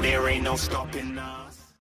there ain't no stopping